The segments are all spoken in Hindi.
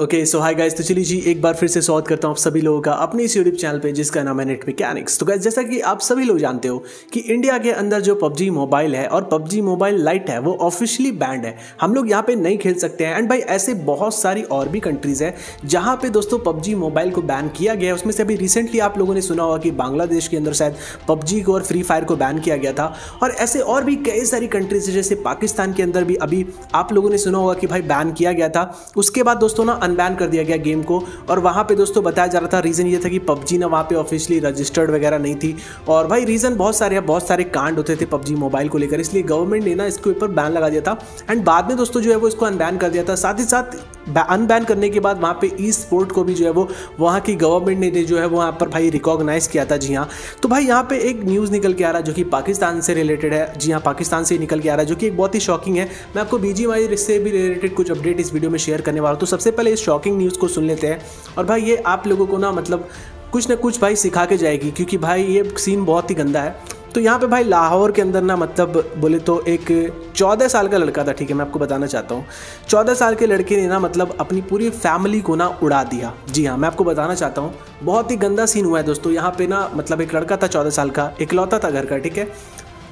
ओके सो हाय गाइस तो चलिए जी, एक बार फिर से स्वागत करता हूँ आप सभी लोगों का अपने इस यूट्यूब चैनल पे जिसका नाम है नेट मैकेनिक्स तो गाइस जैसा कि आप सभी लोग जानते हो कि इंडिया के अंदर जो पबजी मोबाइल है और पबजी मोबाइल लाइट है, वो ऑफिशियली बैंड है। हम लोग यहाँ पे नहीं खेल सकते हैं एंड भाई ऐसे बहुत सारी और भी कंट्रीज़ है जहाँ पे दोस्तों पबजी मोबाइल को बैन किया गया है। उसमें से अभी रिसेंटली आप लोगों ने सुना होगा कि बांग्लादेश के अंदर शायद पबजी को और फ्री फायर को बैन किया गया था। और ऐसे और भी कई सारी कंट्रीज़ जैसे पाकिस्तान के अंदर भी अभी आप लोगों ने सुना होगा कि भाई बैन किया गया था। उसके बाद दोस्तों ना अनबैन कर दिया गया गेम को। और वहाँ पे दोस्तों बताया जा रहा था रीज़न ये था कि पबजी ना वहाँ पे ऑफिशियली रजिस्टर्ड वगैरह नहीं थी। और भाई रीज़न बहुत सारे बहुत सारे कांड होते थे पबजी मोबाइल को लेकर। इसलिए गवर्नमेंट ने ना इसके ऊपर बैन लगा दिया था। एंड बाद में दोस्तों जो है वो इसको अनबैन कर दिया था। साथ ही साथ अनबैन करने के बाद वहाँ पे ई स्पोर्ट को भी जो है वो वहाँ की गवर्नमेंट ने जो है वहाँ पर भाई रिकॉग्नाइज किया था जी हाँ। तो भाई यहाँ पे एक न्यूज़ निकल के आ रहा है जो कि पाकिस्तान से रिलेटेड है। जी हाँ पाकिस्तान से निकल के आ रहा है, जो कि एक बहुत ही शॉकिंग है। मैं आपको बीजी से भी रिलेटेड कुछ अपडेट इस वीडियो में शेयर करने वाला हूँ। तो सबसे पहले शॉकिंग न्यूज़ को सुन लेते हैं। और भाई, ये आप लोगों को ना मतलब कुछ ना कुछ भाई सिखा के जाएगी, क्योंकि भाई ये सीन बहुत ही गंदा है। तो यहाँ पे भाई लाहौर के अंदर ना मतलब बोले तो एक चौदह साल का लड़का था, ठीक है, मैं आपको बताना चाहता हूँ। चौदह साल के लड़के ने ना मतलब अपनी पूरी फैमिली को ना उड़ा दिया। जी हाँ मैं आपको बताना चाहता हूँ, बहुत ही गंदा सीन हुआ है दोस्तों। यहाँ पे ना मतलब एक लड़का था चौदह साल का, इकलौता था घर का, ठीक है।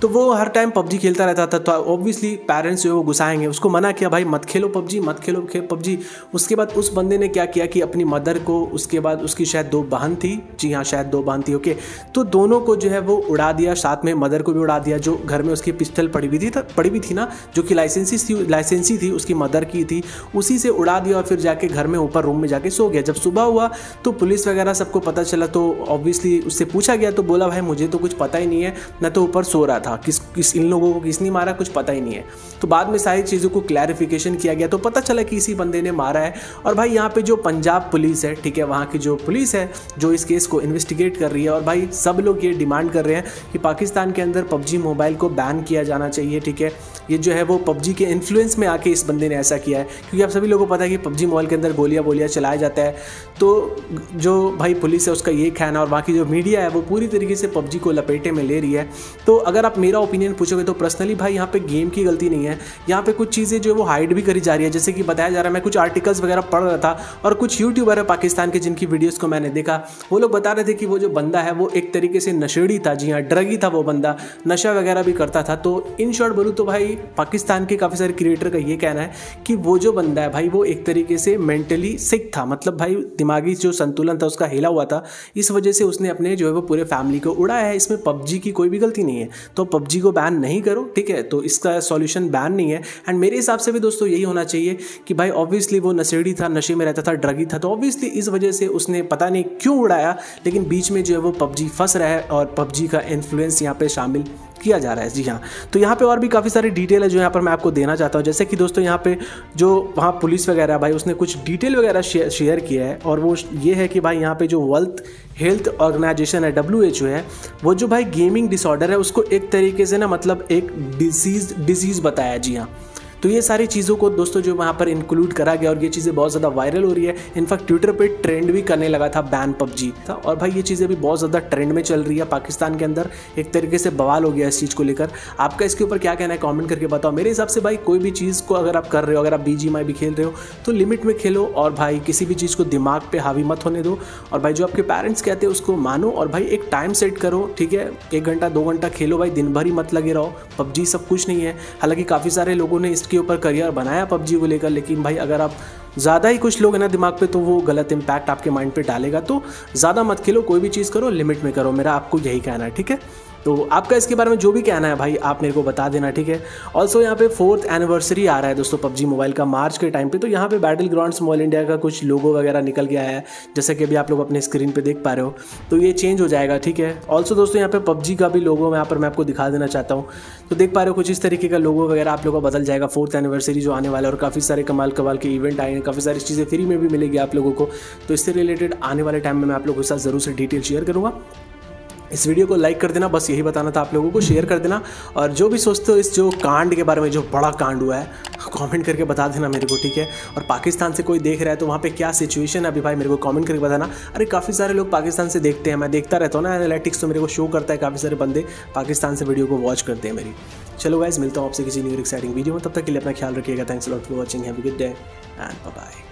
तो वो हर टाइम पबजी खेलता रहता था तो ऑब्वियसली पेरेंट्स जो है वो गुस्साएँगे। उसको मना किया, भाई, मत खेलो पबजी, मत खेलो खेल पबजी। उसके बाद उस बंदे ने क्या किया कि अपनी मदर को उसके बाद उसकी शायद दो बहन थी। जी हाँ शायद दो बहन थी, ओके। तो दोनों को जो है वो उड़ा दिया, साथ में मदर को भी उड़ा दिया, जो घर में उसकी पिस्टल पड़ी हुई थी पड़ी हुई थी ना, जो कि लाइसेंसी थी लाइसेंसी थी, उसकी मदर की थी। उसी से उड़ा दिया और फिर जाके घर में ऊपर रूम में जाके सो गया। जब सुबह हुआ तो पुलिस वगैरह सबको पता चला तो ऑब्वियसली उससे पूछा गया तो बोला, भाई, मुझे तो कुछ पता ही नहीं है, मैं तो ऊपर सो रहा था। किस किस इन लोगों को किसने मारा, कुछ पता ही नहीं है। तो बाद में सारी चीज़ों को क्लैरिफिकेशन किया गया तो पता चला कि इसी बंदे ने मारा है। और भाई, यहाँ पे जो पंजाब पुलिस है, ठीक है, वहाँ की जो पुलिस है, जो इस केस को इन्वेस्टिगेट कर रही है, और भाई, सब लोग ये डिमांड कर रहे हैं कि पाकिस्तान के अंदर पबजी मोबाइल को बैन किया जाना चाहिए, ठीक है। ये जो है वो पबजी के इन्फ्लुएंस में आके इस बंदे ने ऐसा किया है। क्योंकि आप सभी लोगों को पता है कि पबजी मोबाइल के अंदर गोलियाँ बोलियाँ चलाया जाता है। तो जो भाई पुलिस है, उसका ये कहना और बाकी जो मीडिया है, वो पूरी तरीके से पबजी को लपेटे में ले रही है। तो अगर आप मेरा ओपिनियन पूछोगे तो पर्सनली भाई यहाँ पे गेम की गलती नहीं है। यहाँ पे कुछ चीज़ें जो है वो हाइड भी करी जा रही है। जैसे कि बताया जा रहा है, मैं कुछ आर्टिकल्स वगैरह पढ़ रहा था और कुछ यूट्यूबर है पाकिस्तान के जिनकी वीडियोज़ को मैंने देखा। वो लोग बता रहे थे कि वो जो बंदा है वो एक तरीके से नशेड़ी था, जी हाँ ड्रगी था वो बंदा। नशा वगैरह भी करता था। तो इन शॉर्ट बोलूँ तो भाई पाकिस्तान के काफ़ी सारे क्रिएटर का ये कहना है कि वो जो बंदा है भाई वो एक तरीके से मेंटली सिक था। मतलब भाई दिमागी जो संतुलन था उसका हिला हुआ था। इस वजह से उसने अपने जो है वो पूरे फैमिली को उड़ाया है। इसमें पबजी की कोई भी गलती नहीं है। तो पबजी को बैन नहीं करो, ठीक है? तो इसका सॉल्यूशन बैन नहीं है। एंड मेरे हिसाब से भी दोस्तों यही होना चाहिए कि भाई ऑब्वियसली वो नशेड़ी था, नशे में रहता था ड्रगी था तो ऑब्वियसली इस वजह से उसने पता नहीं क्यों उड़ाया, लेकिन बीच में जो है वो पबजी फंस रहा है और पबजी का इन्फ्लुएंस यहाँ पर शामिल किया जा रहा है। जी हाँ। तो यहाँ पे और भी काफ़ी सारी डिटेल है जो यहाँ पर मैं आपको देना चाहता हूँ। जैसे कि दोस्तों यहाँ पे जो वहाँ पुलिस वगैरह भाई, उसने कुछ डिटेल वगैरह शेयर किया है और वो ये है कि भाई यहाँ पे जो वर्ल्थ हेल्थ ऑर्गेनाइजेशन है डब्ल्यू एच ओ है, वो जो भाई गेमिंग डिसऑर्डर है, उसको एक तरीके से ना मतलब एक डिसीज डिज़ीज़ बताया जी हाँ। तो ये सारी चीज़ों को दोस्तों जो वहाँ पर इंक्लूड करा गया और ये चीज़ें बहुत ज़्यादा वायरल हो रही है। इनफैक्ट ट्विटर पर ट्रेंड भी करने लगा था बैन पबजी था और भाई ये चीज़ें भी बहुत ज़्यादा ट्रेंड में चल रही है पाकिस्तान के अंदर। एक तरीके से बवाल हो गया इस चीज़ को लेकर। आपका इसके ऊपर क्या कहना है? कॉमेंट करके बताओ। मेरे हिसाब से भाई, कोई भी चीज़ को अगर आप कर रहे हो, अगर आप बी जी भी खेल रहे हो तो लिमिट में खेलो और भाई किसी भी चीज़ को दिमाग पर हावी मत होने दो। और भाई जो आपके पेरेंट्स कहते हैं, उसको मानो और भाई एक टाइम सेट करो, ठीक है? एक घंटा, दो घंटा खेलो भाई, दिन भर ही मत लगे रहो। पबजी सब कुछ नहीं है। हालाँकि काफ़ी सारे लोगों ने इसके ऊपर करियर बनाया पबजी को लेकर, लेकिन भाई अगर आप ज़्यादा ही कुछ लोग हैं ना दिमाग पे तो वो गलत इम्पैक्ट आपके माइंड पे डालेगा। तो ज़्यादा मत खेलो, कोई भी चीज़ करो लिमिट में करो। मेरा आपको यही कहना है, ठीक है? तो आपका इसके बारे में जो भी कहना है भाई, आप मेरे को बता देना, ठीक है? ऑल्सो यहाँ पे फोर्थ एनिवर्सरी आ रहा है दोस्तों, पबजी मोबाइल का मार्च के टाइम पे। तो यहाँ पे बैटल ग्राउंड स्मॉल इंडिया का कुछ लोगो वगैरह निकल गया है, जैसे कि अभी आप लोग अपने स्क्रीन पे देख पा रहे हो। तो ये चेंज हो जाएगा, ठीक है? ऑल्सो दोस्तों, यहाँ पे पबजी का भी लोगो यहाँ पर मैं आपको दिखा देना चाहता हूँ। तो देख पा रहे हो कुछ इस तरीके का लोगो वगैरह आप लोगों का बदल जाएगा फोर्थ एनिवर्सरी जो आने वाला है, और काफ़ी सारे कमाल कमाल के इवेंट आए हैं, काफ़ी सारी चीज़ें फ्री में भी मिलेगी आप लोगों को। तो इससे रिलेटेड आने वाले टाइम में मैं आप लोगों के साथ ज़रूर से डिटेल शेयर करूँगा। इस वीडियो को लाइक कर देना, बस यही बताना था आप लोगों को, शेयर कर देना। और जो भी सोचते हो इस जो कांड के बारे में, जो बड़ा कांड हुआ है कमेंट करके बता देना मेरे को, ठीक है? और पाकिस्तान से कोई देख रहा है तो वहाँ पे क्या सिचुएशन है? अभी भाई मेरे को कमेंट करके बताना। अरे काफ़ी सारे लोग पाकिस्तान से देखते हैं, मैं देखता रहता हूँ ना एनालिटिक्स तो मेरे को शो करता है, काफ़ी सारे बंदे पाकिस्तान से वीडियो को वॉच करते हैं मेरी। चलो गाइज़ मिलता हूँ आपसे किसी न्यू एक्साइटिंग वीडियो में, तब तक के लिए अपना ख्याल रखिएगा। Thanks lot for watching have good day and bye